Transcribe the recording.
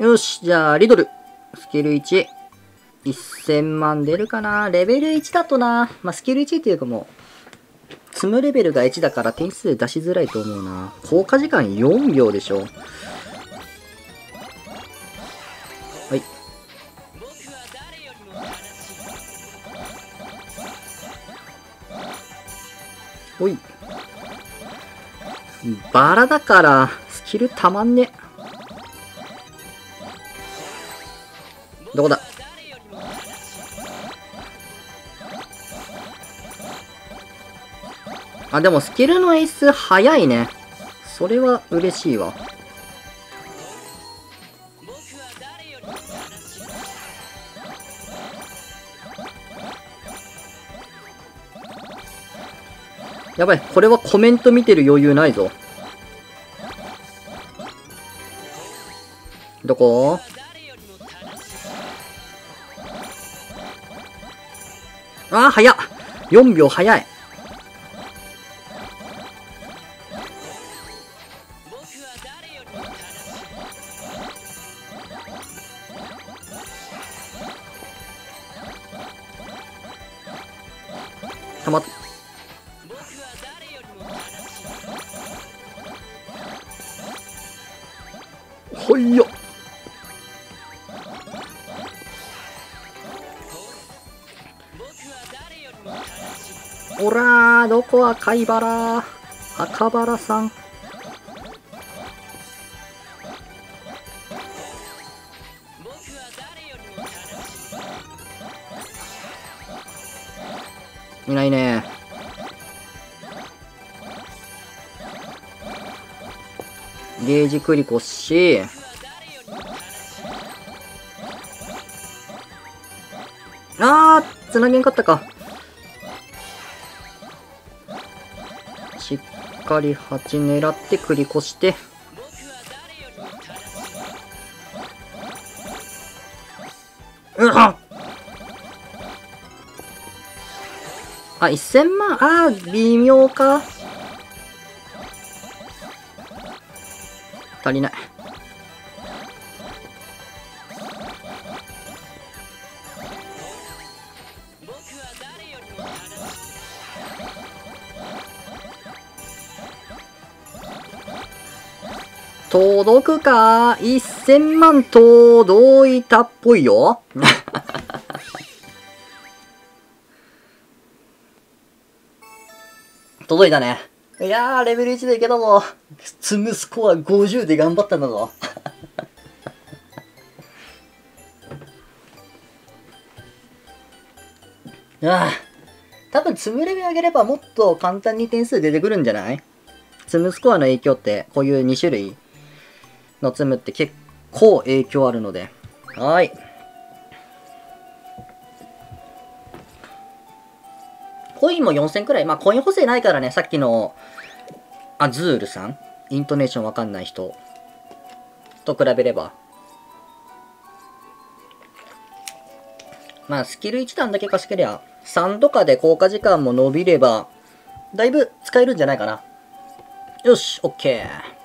よし、じゃあ、リドル。スキル1。1000万出るかな？レベル1だとな。まあ、スキル1っていうかもう、積むレベルが1だから点数出しづらいと思うな。効果時間4秒でしょ。はい。ほい。バラだから、スキルたまんね。どこだ？あ、でもスキルの演出早いね。それは嬉しいわ。やばい、これはコメント見てる余裕ないぞ。どこ？ああ、早っ !4 秒早い。たまっ、ほいよおらー、どこ赤いバラ赤バラさん。いないね。ゲージ繰り越し。あー、つなげんかったか。かり8狙って繰り越して。うんああ、1000万？ああ、微妙か。足りない。届くか ?1000 万届いたっぽいよ。届いたね。いやー、レベル1でいけたぞ。積むスコア50で頑張ったんだぞ。ああ、多分積むレベル上げればもっと簡単に点数出てくるんじゃない？積むスコアの影響って、こういう2種類？の積むって結構影響あるので。はい。コインも4000くらい。まあ、コイン補正ないからね、さっきの、アズールさんイントネーションわかんない人と比べれば。まあ、スキル1段だけ貸しけりゃ、3とかで効果時間も伸びれば、だいぶ使えるんじゃないかな。よし、オッケー。